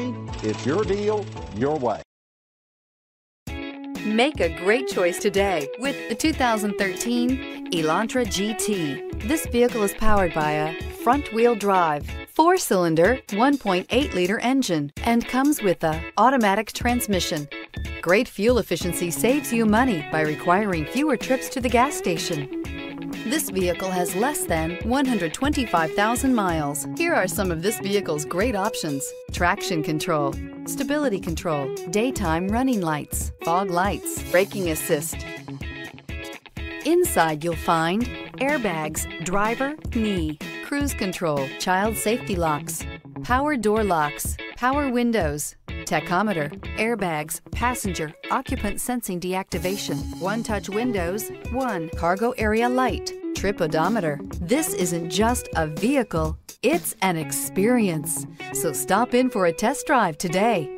It's your deal, your way. Make a great choice today with the 2013 Elantra GT. This vehicle is powered by a front-wheel drive, four-cylinder, 1.8-liter engine, and comes with a automatic transmission. Great fuel efficiency saves you money by requiring fewer trips to the gas station. This vehicle has less than 125,000 miles. Here are some of this vehicle's great options. Traction control, stability control, daytime running lights, fog lights, braking assist. Inside you'll find airbags, driver, knee, cruise control, child safety locks, power door locks, power windows, tachometer, airbags, passenger, occupant sensing deactivation, one-touch windows, one cargo area light, trip odometer. This isn't just a vehicle, it's an experience. So stop in for a test drive today.